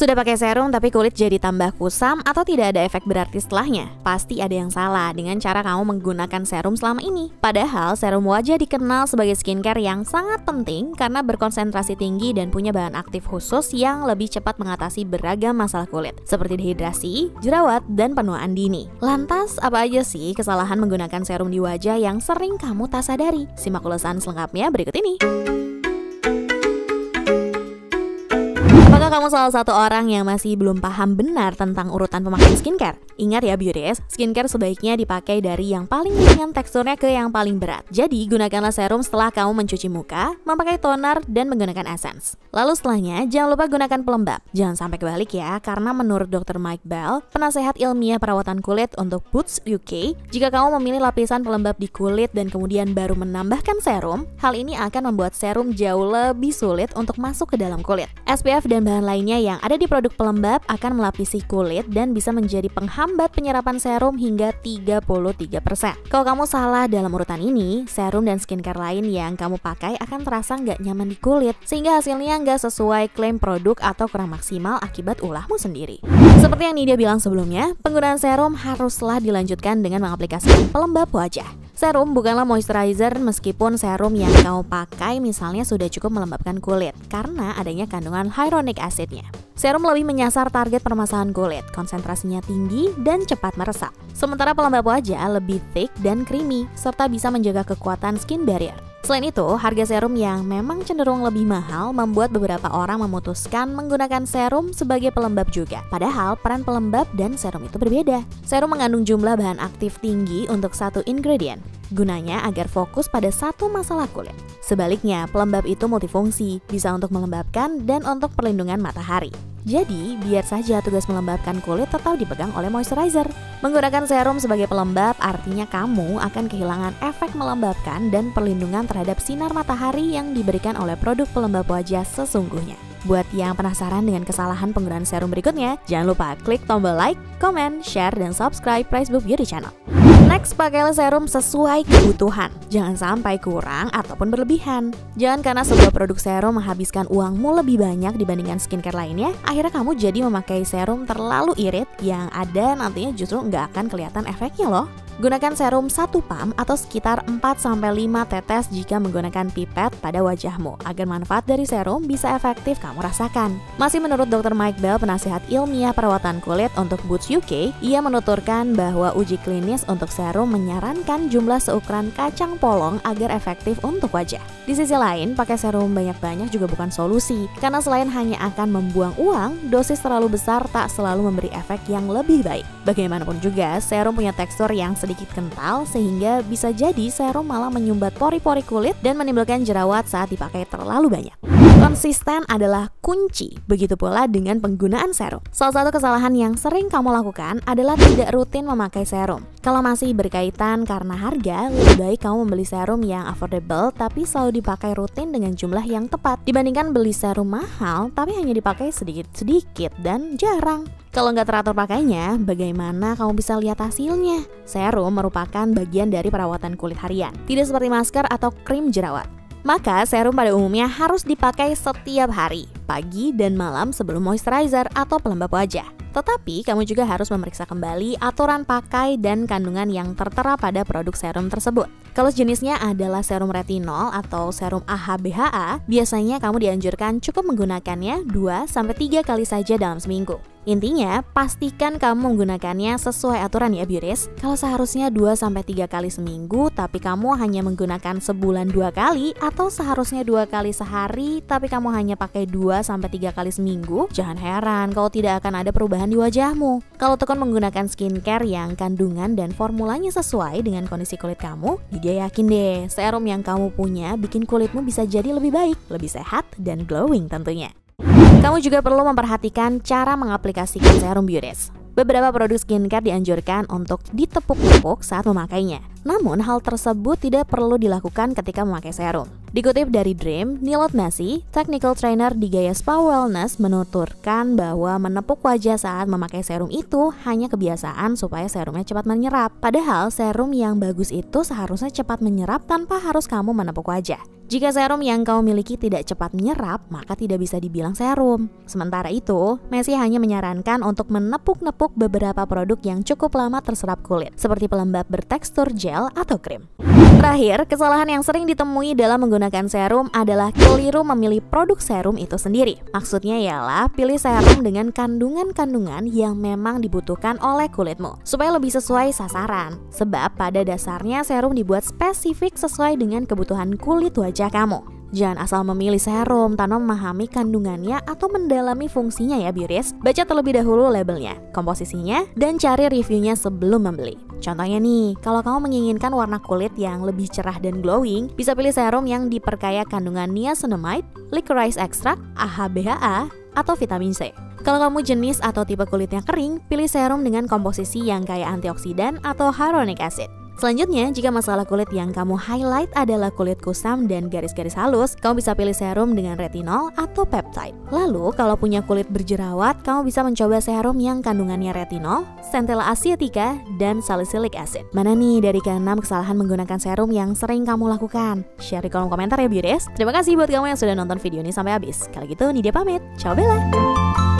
Sudah pakai serum tapi kulit jadi tambah kusam atau tidak ada efek berarti setelahnya? Pasti ada yang salah dengan cara kamu menggunakan serum selama ini. Padahal serum wajah dikenal sebagai skincare yang sangat penting karena berkonsentrasi tinggi dan punya bahan aktif khusus yang lebih cepat mengatasi beragam masalah kulit seperti dehidrasi, jerawat, dan penuaan dini. Lantas, apa aja sih kesalahan menggunakan serum di wajah yang sering kamu tak sadari? Simak ulasan selengkapnya berikut ini. Apakah kamu salah satu orang yang masih belum paham benar tentang urutan pemakaian skincare? Ingat ya beauties, skincare sebaiknya dipakai dari yang paling ringan teksturnya ke yang paling berat. Jadi gunakanlah serum setelah kamu mencuci muka, memakai toner, dan menggunakan essence. Lalu setelahnya, jangan lupa gunakan pelembab. Jangan sampai kebalik ya, karena menurut Dr. Mike Bell, penasehat ilmiah perawatan kulit untuk Boots UK, jika kamu memilih lapisan pelembab di kulit dan kemudian baru menambahkan serum, hal ini akan membuat serum jauh lebih sulit untuk masuk ke dalam kulit. SPF dan bahan lainnya yang ada di produk pelembab akan melapisi kulit dan bisa menjadi penghambat penyerapan serum hingga 33%. Kalau kamu salah dalam urutan ini, serum dan skincare lain yang kamu pakai akan terasa nggak nyaman di kulit, sehingga hasilnya nggak sesuai klaim produk atau kurang maksimal akibat ulahmu sendiri. Seperti yang Nidia bilang sebelumnya, penggunaan serum haruslah dilanjutkan dengan mengaplikasikan pelembab wajah. Serum bukanlah moisturizer meskipun serum yang kamu pakai misalnya sudah cukup melembabkan kulit karena adanya kandungan hyaluronic acidnya. Serum lebih menyasar target permasalahan kulit, konsentrasinya tinggi dan cepat meresap. Sementara pelembab wajah lebih thick dan creamy serta bisa menjaga kekuatan skin barrier. Selain itu, harga serum yang memang cenderung lebih mahal membuat beberapa orang memutuskan menggunakan serum sebagai pelembab juga. Padahal peran pelembab dan serum itu berbeda. Serum mengandung jumlah bahan aktif tinggi untuk satu ingredient, gunanya agar fokus pada satu masalah kulit. Sebaliknya, pelembab itu multifungsi, bisa untuk melembabkan dan untuk perlindungan matahari. Jadi, biar saja tugas melembabkan kulit tetap dipegang oleh moisturizer. Menggunakan serum sebagai pelembab artinya kamu akan kehilangan efek melembabkan dan perlindungan terhadap sinar matahari yang diberikan oleh produk pelembab wajah sesungguhnya. Buat yang penasaran dengan kesalahan penggunaan serum berikutnya, jangan lupa klik tombol like, comment, share, dan subscribe Facebook Beauty Channel. Next, pakailah serum sesuai kebutuhan. Jangan sampai kurang ataupun berlebihan. Jangan karena sebuah produk serum menghabiskan uangmu lebih banyak dibandingkan skincare lainnya, akhirnya kamu jadi memakai serum terlalu irit yang ada nantinya justru nggak akan kelihatan efeknya loh. Gunakan serum 1 pump atau sekitar 4-5 tetes jika menggunakan pipet pada wajahmu agar manfaat dari serum bisa efektif kamu rasakan. Masih menurut Dr. Mike Bell, penasihat ilmiah perawatan kulit untuk Boots UK, ia menuturkan bahwa uji klinis untuk serum menyarankan jumlah seukuran kacang polong agar efektif untuk wajah. Di sisi lain, pakai serum banyak-banyak juga bukan solusi, karena selain hanya akan membuang uang, dosis terlalu besar tak selalu memberi efek yang lebih baik. Bagaimanapun juga, serum punya tekstur yang sedikit sedikit kental sehingga bisa jadi serum malah menyumbat pori-pori kulit dan menimbulkan jerawat saat dipakai terlalu banyak. Konsisten adalah kunci, begitu pula dengan penggunaan serum. Salah satu kesalahan yang sering kamu lakukan adalah tidak rutin memakai serum. Kalau masih berkaitan karena harga, lebih baik kamu membeli serum yang affordable tapi selalu dipakai rutin dengan jumlah yang tepat dibandingkan beli serum mahal tapi hanya dipakai sedikit-sedikit dan jarang. Kalau nggak teratur pakainya, bagaimana kamu bisa lihat hasilnya? Serum merupakan bagian dari perawatan kulit harian, tidak seperti masker atau krim jerawat. Maka serum pada umumnya harus dipakai setiap hari, pagi dan malam sebelum moisturizer atau pelembab wajah. Tetapi kamu juga harus memeriksa kembali aturan pakai dan kandungan yang tertera pada produk serum tersebut. Kalau jenisnya adalah serum retinol atau serum AHBHA, biasanya kamu dianjurkan cukup menggunakannya 2-3 kali saja dalam seminggu. Intinya, pastikan kamu menggunakannya sesuai aturan ya Beauties. Kalau seharusnya 2-3 kali seminggu, tapi kamu hanya menggunakan sebulan dua kali, atau seharusnya dua kali sehari, tapi kamu hanya pakai 2-3 kali seminggu, jangan heran kalau tidak akan ada perubahan di wajahmu. Kalau tekun menggunakan skincare yang kandungan dan formulanya sesuai dengan kondisi kulit kamu, dia yakin deh, serum yang kamu punya bikin kulitmu bisa jadi lebih baik, lebih sehat, dan glowing tentunya. Kamu juga perlu memperhatikan cara mengaplikasikan serum Beauties. Beberapa produk skincare dianjurkan untuk ditepuk-tepuk saat memakainya. Namun, hal tersebut tidak perlu dilakukan ketika memakai serum. Dikutip dari Dream, Nilot Nasi, technical trainer di Gaya Spa Wellness menuturkan bahwa menepuk wajah saat memakai serum itu hanya kebiasaan supaya serumnya cepat menyerap. Padahal serum yang bagus itu seharusnya cepat menyerap tanpa harus kamu menepuk wajah. Jika serum yang kau miliki tidak cepat menyerap, maka tidak bisa dibilang serum. Sementara itu, Messi hanya menyarankan untuk menepuk-nepuk beberapa produk yang cukup lama terserap kulit, seperti pelembab bertekstur gel atau krim. Terakhir, kesalahan yang sering ditemui dalam menggunakan serum adalah keliru memilih produk serum itu sendiri. Maksudnya ialah pilih serum dengan kandungan-kandungan yang memang dibutuhkan oleh kulitmu, supaya lebih sesuai sasaran. Sebab pada dasarnya serum dibuat spesifik sesuai dengan kebutuhan kulit wajah kamu. Jangan asal memilih serum tanpa memahami kandungannya atau mendalami fungsinya ya Biris. Baca terlebih dahulu labelnya, komposisinya, dan cari reviewnya sebelum membeli. Contohnya nih, kalau kamu menginginkan warna kulit yang lebih cerah dan glowing, bisa pilih serum yang diperkaya kandungan niacinamide, licorice extract, AHA-BHA, atau vitamin C. Kalau kamu jenis atau tipe kulitnya kering, pilih serum dengan komposisi yang kaya antioksidan atau hyaluronic acid. Selanjutnya, jika masalah kulit yang kamu highlight adalah kulit kusam dan garis-garis halus, kamu bisa pilih serum dengan retinol atau peptide. Lalu, kalau punya kulit berjerawat, kamu bisa mencoba serum yang kandungannya retinol, centella asiatica, dan salicylic acid. Mana nih dari keenam kesalahan menggunakan serum yang sering kamu lakukan? Share di kolom komentar ya, Beauties. Terima kasih buat kamu yang sudah nonton video ini sampai habis. Kalau gitu, Nidia pamit. Ciao Bella!